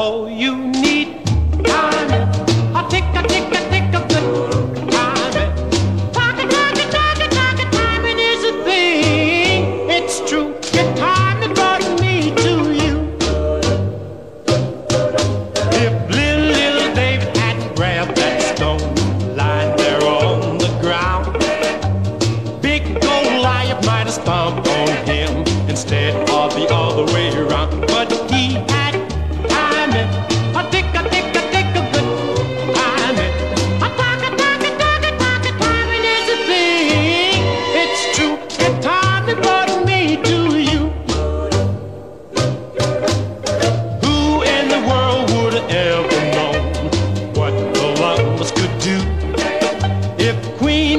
all you need. Time, A tick, I tick, I tick, a good time. Pocket, pocket, pocket, pocket, timing is a thing. It's true. Your timing brought me to you. If little, little David hadn't grabbed that stone lying there on the ground, big Goliath might have stomped on him instead of the other way around.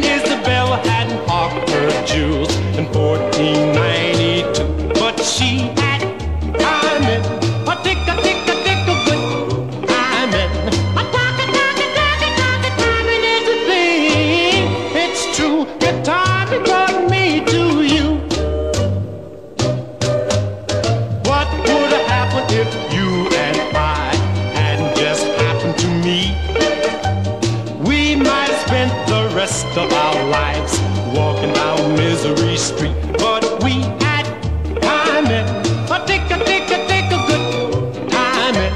Queen Isabella hadn't hawked her jewels in 1492, but she had timing, a tick a tick a tick a good timing, a talk a talk a talk a a timing is a thing. It's true, the timing brought rest of our lives walking down Misery Street, but we had timing, a tick a tick a tick a good timing.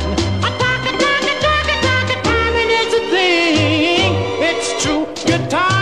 A talk a talk a talk a talk a timing is a thing. It's true, good time.